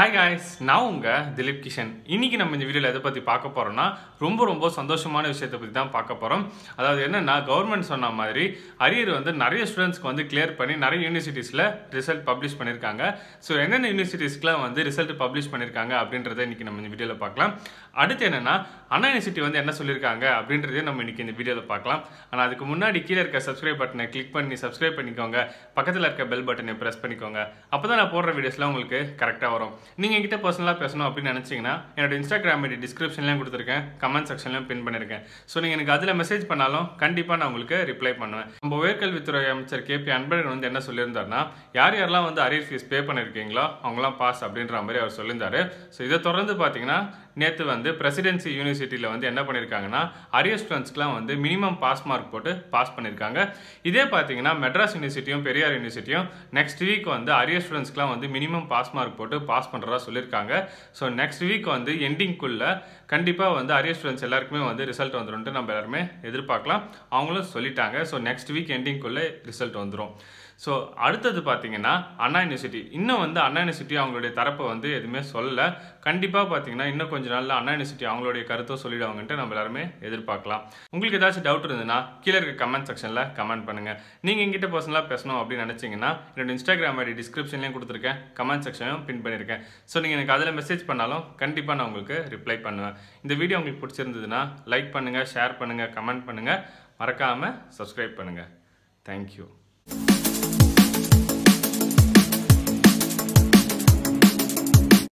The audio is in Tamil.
ஹாய் காய்ஸ் நான் உங்கள் திலீப் கிஷன். இன்னைக்கு நம்ம இந்த வீடியோவில் எதை பற்றி பார்க்க போகிறோம்னா ரொம்ப ரொம்ப சந்தோஷமான விஷயத்தை பற்றி தான் பார்க்க போகிறோம் அதாவது என்னென்னா கவர்மெண்ட் சொன்ன மாதிரி அரியர் வந்து நிறைய ஸ்டூடெண்ட்ஸ்க்கு வந்து கிளியர் பண்ணி நிறைய யூனிவர்சிட்டிஸில் ரிசல்ட் பப்ளிஷ் பண்ணியிருக்காங்க ஸோ என்னென்ன யூனிவர்சிட்டிஸ்க்குலாம் வந்து ரிசல்ட் பப்ளிஷ் பண்ணியிருக்காங்க அப்படின்றத இன்றைக்கி நம்ம இந்த வீடியோவில் பார்க்கலாம். அடுத்து என்னென்னா அண்ணா யூனிவர்சிட்டி வந்து என்ன சொல்லியிருக்காங்க அப்படின்றதே நம்ம இன்னைக்கு இந்த வீடியோவில் பார்க்கலாம். ஆனால் அதுக்கு முன்னாடி கீழே இருக்க சப்ஸ்கிரைப் பட்டனை கிளிக் பண்ணி சப்ஸ்கிரைப் பண்ணிக்கோங்க. பக்கத்தில் இருக்க பெல் பட்டனை ப்ரெஸ் பண்ணிக்கோங்க. அப்போ தான் நான் போடுற வீடியோஸ்லாம் உங்களுக்கு கரெக்டாக வரும். நீங்கள் என்கிட்ட பர்சனலாக பேசணும் அப்படின்னு நினச்சிங்கன்னா என்னோட இன்ஸ்டாகிராம் ஐடி டிஸ்கிரிப்ஷன்லேயும் கொடுத்துருக்கேன். கமெண்ட் செக்ஷன்லையும் பின் பண்ணியிருக்கேன் ஸோ நீங்கள் எனக்கு அதில் மெசேஜ் பண்ணாலும் கண்டிப்பாக நான் உங்களுக்கு ரிப்ளை பண்ணுவேன். நம்ம உயர்கல்வித்துறை அமைச்சர் கே பி அன்பழகன் வந்து என்ன சொல்லியிருந்தாருன்னா யார் யாரெல்லாம் வந்து அரியர் ஃபீஸ் பே பண்ணியிருக்கீங்களோ அவங்களாம் பாஸ் அப்படின்ற மாதிரி அவர் சொல்லியிருந்தாரு. ஸோ இதை தொடர்ந்து பார்த்தீங்கன்னா நேற்று வந்து பிரசிடென்சி யூனிவர்சிட்டியில் வந்து என்ன பண்ணியிருக்காங்கன்னா அரியர் ஸ்டூடெண்ட்ஸ்க்குலாம் வந்து மினிமம் பாஸ் மார்க் போட்டு பாஸ் பண்ணியிருக்காங்க இதே பார்த்தீங்கன்னா மெட்ராஸ் யூனிவர்சிட்டியும் பெரியார் யூனிவர்சிட்டியும் நெக்ஸ்ட் வீக் வந்து அரியர் ஸ்டூடெண்ட்ஸ்க்குலாம் வந்து மினிமம் பாஸ் மார்க் போட்டு பாஸ் பண்ணுறதா சொல்லியிருக்காங்க. ஸோ நெக்ஸ்ட் வீக் வந்து எண்டிங்குள்ளே கண்டிப்பாக வந்து அரிய ஸ்டூடெண்ட்ஸ் எல்லாருக்குமே வந்து ரிசல்ட் வந்துடும் நம்ம எல்லாருமே எதிர்பார்க்கலாம். அவங்களும் சொல்லிட்டாங்க. ஸோ நெக்ஸ்ட் வீக் எண்டிங்குள்ளே ரிசல்ட் வந்துடும் ஸோ அடுத்தது பார்த்தீங்கன்னா அண்ணா யூனிவர்சிட்டி இன்னும் வந்து அண்ணா யூனிவர்சிட்டி அவங்களுடைய தரப்பை வந்து எதுவுமே சொல்லலை. கண்டிப்பாக பார்த்தீங்கன்னா இன்னும் கொஞ்ச நாளில் அண்ணா யூனிவர்சிட்டி அவங்களுடைய கருத்தை சொல்லிடுவாங்கன்ட்டு நம்ம எல்லாருமே எதிர்பார்க்கலாம். உங்களுக்கு ஏதாச்சும் டவுட் இருந்ததுன்னா கீழே இருக்க கமெண்ட் செக்ஷனில் கமெண்ட் பண்ணுங்கள் நீங்கள் எங்கிட்ட பர்சனலாக பேசணும் அப்படின்னு நினச்சிங்கன்னா என்னோட இன்ஸ்டாகிராம் ஐடி டிஸ்கிரிப்ஷன்லையும் கொடுத்துருக்கேன். கமெண்ட் செக்ஷனையும் பின் பண்ணியிருக்கேன் ஸோ நீங்கள் எனக்கு அதில் மெசேஜ் பண்ணாலும் கண்டிப்பாக நான் உங்களுக்கு ரிப்ளை பண்ணுவேன். இந்த வீடியோ உங்களுக்கு பிடிச்சிருந்ததுன்னா லைக் பண்ணுங்கள் ஷேர் பண்ணுங்கள் கமெண்ட் பண்ணுங்கள் மறக்காமல் சப்ஸ்கிரைப் பண்ணுங்கள் தேங்க்யூ